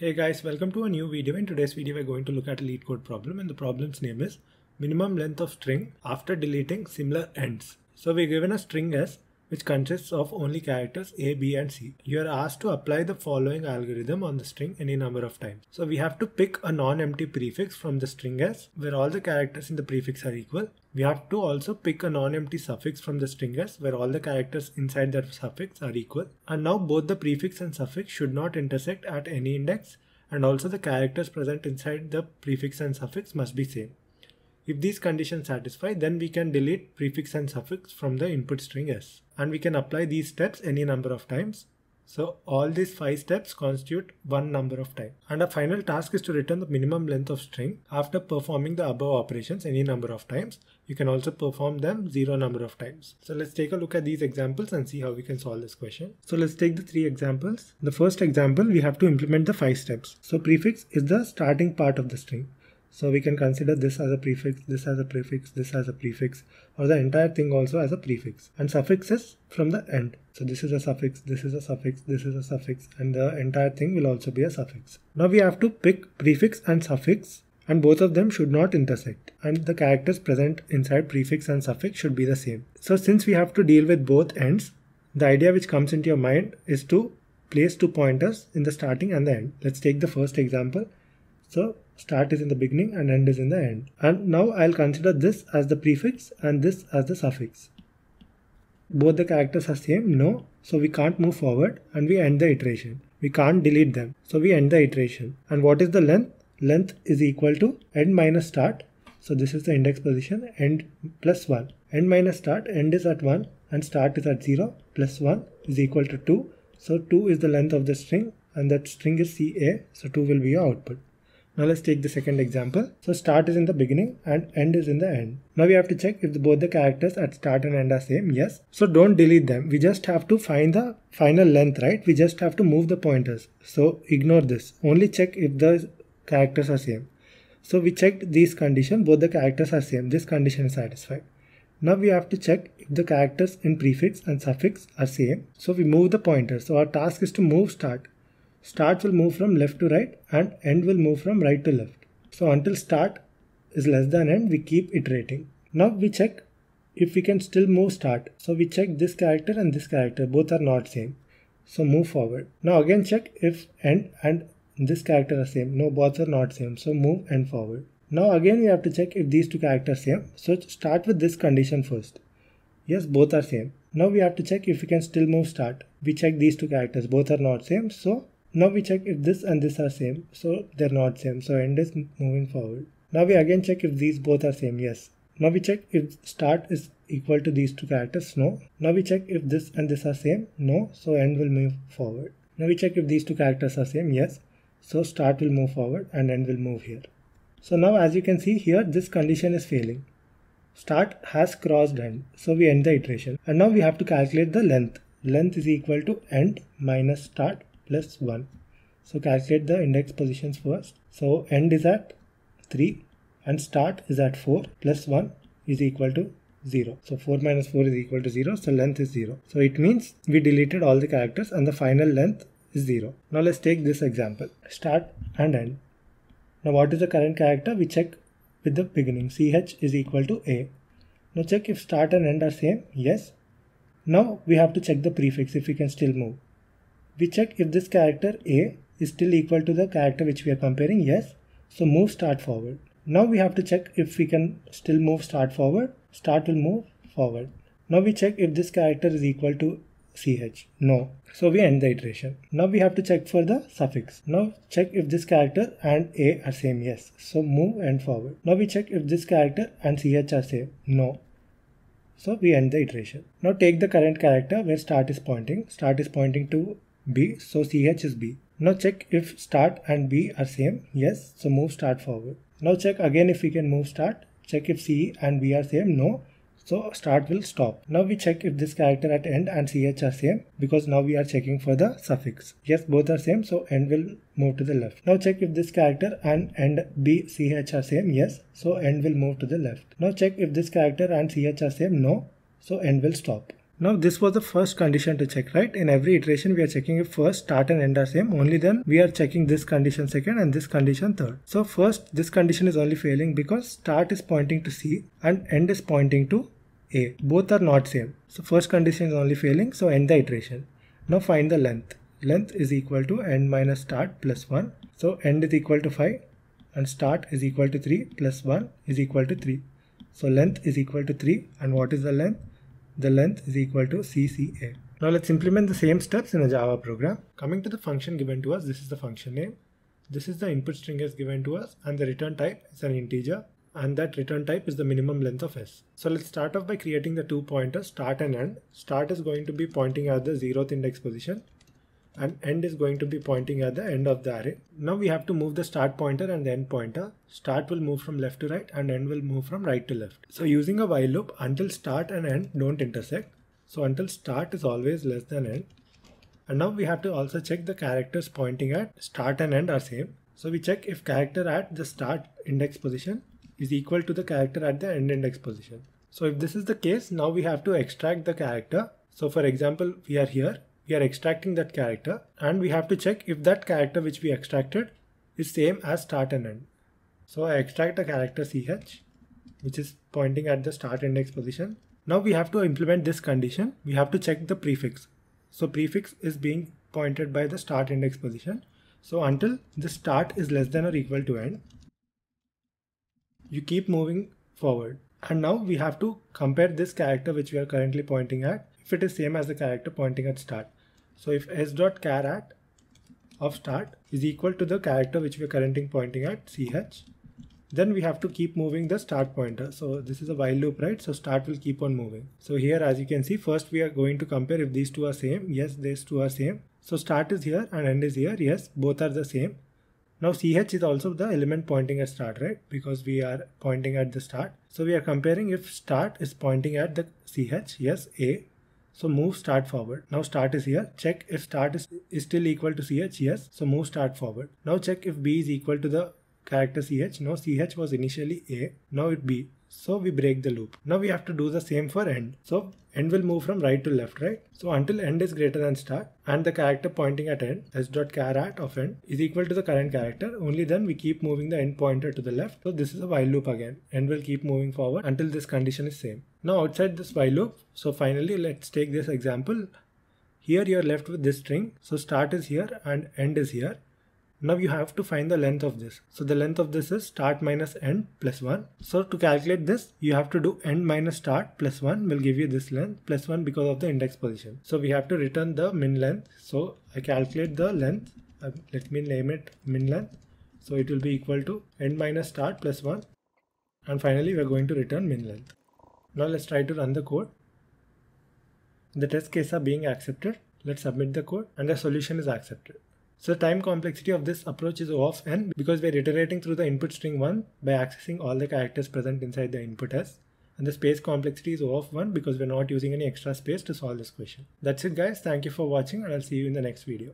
Hey guys, welcome to a new video. In today's video, we're going to look at a LeetCode problem and the problem's name is minimum length of string after deleting similar ends. So we're given a string S which consists of only characters A, B and C. You are asked to apply the following algorithm on the string any number of times. So we have to pick a non-empty prefix from the string S where all the characters in the prefix are equal. We have to also pick a non-empty suffix from the string S where all the characters inside that suffix are equal. And now both the prefix and suffix should not intersect at any index and also the characters present inside the prefix and suffix must be same. If these conditions satisfy, then we can delete prefix and suffix from the input string s. And we can apply these steps any number of times. So all these five steps constitute one number of time. And our final task is to return the minimum length of string after performing the above operations any number of times. You can also perform them zero number of times. So let's take a look at these examples and see how we can solve this question. So let's take the three examples. The first example, we have to implement the five steps. So prefix is the starting part of the string. So we can consider this as a prefix, this as a prefix, this as a prefix, or the entire thing also as a prefix. And suffixes from the end. So this is a suffix, this is a suffix, this is a suffix, and the entire thing will also be a suffix. Now we have to pick prefix and suffix, and both of them should not intersect. And the characters present inside prefix and suffix should be the same. So since we have to deal with both ends, the idea which comes into your mind is to place two pointers in the starting and the end. Let's take the first example. So start is in the beginning and end is in the end. And now I'll consider this as the prefix and this as the suffix. Both the characters are same? No. So we can't move forward and we end the iteration. We can't delete them. So we end the iteration. And what is the length? Length is equal to end minus start. So this is the index position end plus 1. End minus start, end is at 1 and start is at 0 plus 1 is equal to 2. So 2 is the length of the string and that string is CA. So 2 will be your output. Now let's take the second example. So start is in the beginning and end is in the end. Now we have to check if both the characters at start and end are same. Yes. So don't delete them. We just have to find the final length, right? We just have to move the pointers. So ignore this. Only check if the characters are same. So we checked these conditions. Both the characters are same. This condition is satisfied. Now we have to check if the characters in prefix and suffix are same. So we move the pointers. So our task is to move start start will move from left to right and end will move from right to left. So until start is less than end, we keep iterating. Now we check if we can still move start. So we check this character and this character, both are not same. So move forward. Now again check if end and this character are same. No, both are not same. So move end forward. Now again we have to check if these two characters same. So start with this condition first. Yes, both are same. Now we have to check if we can still move start. We check these two characters, both are not same. So now we check if this and this are same. So they're not same. So end is moving forward. Now we again check if these both are same. Yes. Now we check if start is equal to these two characters. No. Now we check if this and this are same. No. So end will move forward. Now we check if these two characters are same. Yes. So start will move forward and end will move here. So now as you can see here, this condition is failing. Start has crossed end. So we end the iteration. And now we have to calculate the length. Length is equal to end minus start plus 1. So calculate the index positions first. So end is at 3 and start is at 4 plus 1 is equal to 0. So 4 minus 4 is equal to 0. So length is 0. So it means we deleted all the characters and the final length is 0. Now let's take this example. Start and end. Now what is the current character? We check with the beginning. CH is equal to A. Now check if start and end are same. Yes. Now we have to check the prefix if we can still move we check if this character A is still equal to the character which we are comparing. Yes. So move start forward. Now we have to check if we can still move start forward. Start will move forward. Now we check if this character is equal to ch. No. So we end the iteration. Now we have to check for the suffix. Now check if this character and a are same. Yes. So move and forward. Now we check if this character and ch are same. No. So we end the iteration. Now take the current character where start is pointing. Start is pointing to B. So CH is B. Now check if start and B are same. Yes. So move start forward. Now check again if we can move start. Check if C and B are same. No. So start will stop. Now we check if this character at end and ch are same because now we are checking for the suffix. Yes, both are same. So end will move to the left. Now check if this character and end b ch are same. Yes. So end will move to the left. Now check if this character and ch are same. No. So end will stop. Now this was the first condition to check, right? In every iteration we are checking if first start and end are same. Only then we are checking this condition second and this condition third. So first this condition is only failing because start is pointing to C and end is pointing to A. Both are not same. So first condition is only failing. So end the iteration. Now find the length. Length is equal to end minus start plus 1. So end is equal to 5 and start is equal to 3 plus 1 is equal to 3. So length is equal to 3 and what is the length? The length is equal to CCA. Now let's implement the same steps in a Java program. Coming to the function given to us, this is the function name. This is the input string is given to us and the return type is an integer and that return type is the minimum length of s. So let's start off by creating the two pointers start and end. Start is going to be pointing at the zeroth index position and end is going to be pointing at the end of the array. Now we have to move the start pointer and the end pointer. Start will move from left to right and end will move from right to left. So using a while loop until start and end don't intersect. So until start is always less than end. And now we have to also check the characters pointing at start and end are same. So we check if character at the start index position is equal to the character at the end index position. So if this is the case, now we have to extract the character. So for example, we are here we are extracting that character and we have to check if that character which we extracted is same as start and end. So I extract a character ch which is pointing at the start index position. Now we have to implement this condition. We have to check the prefix. So prefix is being pointed by the start index position. So until the start is less than or equal to end, you keep moving forward. And now we have to compare this character which we are currently pointing at if it is same as the character pointing at start. So if s dot char at of start is equal to the character which we are currently pointing at ch, then we have to keep moving the start pointer. So this is a while loop, right? So start will keep on moving. So here, as you can see, first we are going to compare if these two are same. Yes, these two are same. So start is here and end is here. Yes, both are the same. Now ch is also the element pointing at start, right? Because we are pointing at the start. So we are comparing if start is pointing at the ch, yes, a, so move start forward. Now start is here. Check if start is, is still equal to ch. Yes. So move start forward. Now check if b is equal to the character ch. No, ch was initially a. Now it b. So we break the loop. Now we have to do the same for end. So end will move from right to left, right? So until end is greater than start and the character pointing at end s dot at of end is equal to the current character, only then we keep moving the end pointer to the left. So this is a while loop again. End will keep moving forward until this condition is same. Now outside this while loop, so finally let's take this example. Here you are left with this string. So start is here and end is here. Now you have to find the length of this. So the length of this is start minus end plus 1. So to calculate this, you have to do end minus start plus 1 will give you this length plus 1 because of the index position. So we have to return the min length. So I calculate the length. Uh, let me name it min length. So it will be equal to end minus start plus 1. And finally we are going to return min length. Now let's try to run the code. The test case are being accepted. Let's submit the code and the solution is accepted. So the time complexity of this approach is O of n because we're iterating through the input string 1 by accessing all the characters present inside the input s. And the space complexity is O of 1 because we're not using any extra space to solve this question. That's it guys. Thank you for watching and I'll see you in the next video.